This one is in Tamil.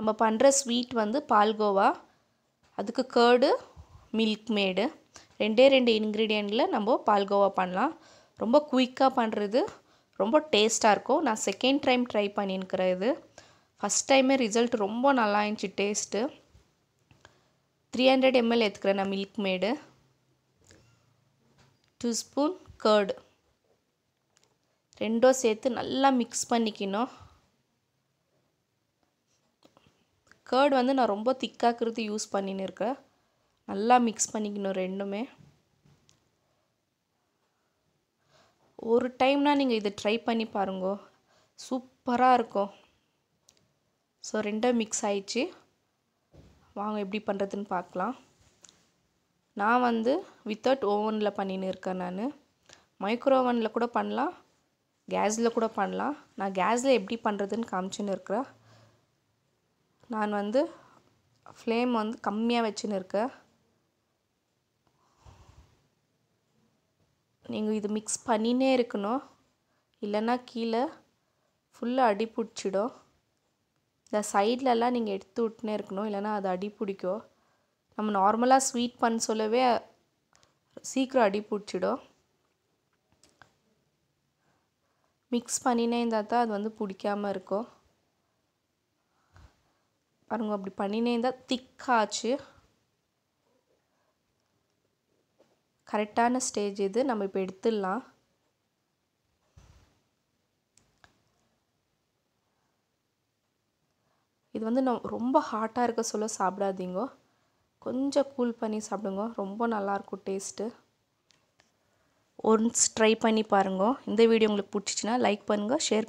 நம்ம பண்ணுற ஸ்வீட் வந்து பால்கோவா அதுக்கு கேர்டு மில்க் மேடு ரெண்டே ரெண்டு இன்க்ரீடியண்ட்டில் நம்ம பால்கோவா பண்ணலாம். ரொம்ப குயிக்காக பண்ணுறது ரொம்ப டேஸ்ட்டாக இருக்கும். நான் செகண்ட் டைம் ட்ரை பண்ணியிருக்கிறேன் இது. ஃபஸ்ட் டைமே ரிசல்ட் ரொம்ப நல்லா இருந்துச்சு டேஸ்ட்டு த்ரீ ஹண்ட்ரட் எம்எல் எடுத்துக்கிறேன் நான் மில்க் மேடு டூ ஸ்பூன் கேர்டு ரெண்டும் சேர்த்து நல்லா மிக்ஸ் பண்ணிக்கணும். கேர்டு வந்து நான் ரொம்ப திக்காக்கிறது யூஸ் பண்ணின்னு இருக்கேன் நல்லா மிக்ஸ் பண்ணிக்கணும் ரெண்டுமே. ஒரு டைம்னா நீங்கள் இதை ட்ரை பண்ணி பாருங்க. சூப்பராக இருக்கும். ஸோ ரெண்டும் மிக்ஸ் ஆயிடுச்சு. வாங்க எப்படி பண்ணுறதுன்னு பார்க்கலாம். நான் வந்து வித்தவுட் ஓவனில் பண்ணின்னு இருக்கேன் நான். மைக்ரோ ஓவனில் கூட பண்ணலாம். கேஸில் கூட பண்ணலாம். நான் கேஸில் எப்படி பண்ணுறதுன்னு காமிச்சுன்னு இருக்கிறேன். நான் வந்து ஃப்ளேம் வந்து கம்மியாக வச்சுன்னு இருக்கேன் நீங்கள் இது மிக்ஸ் பண்ணினே இருக்கணும். இல்லைன்னா கீழே ஃபுல்லாக அடி பிடிச்சிடும். இந்த சைட்லலாம் நீங்கள் எடுத்து விட்டுனே இருக்கணும். இல்லைன்னா அது அடி பிடிக்கும். நம்ம நார்மலாக ஸ்வீட் பண்ண சொல்லவே சீக்கிரம் அடி பிடிச்சிடும். மிக்ஸ் பண்ணினே இருந்தால் தான் அது வந்து பிடிக்காமல் இருக்கும். பாருங்க அப்படி பண்ணினே இருந்தால் திக்காச்சு. கரெக்டான ஸ்டேஜ் இது. நம்ம இப்போ எடுத்துடலாம். இது வந்து நம் ரொம்ப ஹாட்டாக இருக்க சொல்ல சாப்பிடாதீங்க. கொஞ்சம் கூல் பண்ணி சாப்பிடுங்க. ரொம்ப நல்லாயிருக்கும் டேஸ்ட்டு ஒன்ஸ் ட்ரை பண்ணி பாருங்க. இந்த வீடியோ உங்களுக்கு பிடிச்சிச்சின்னா லைக் பண்ணுங்கள் ஷேர் பண்ணுங்கள்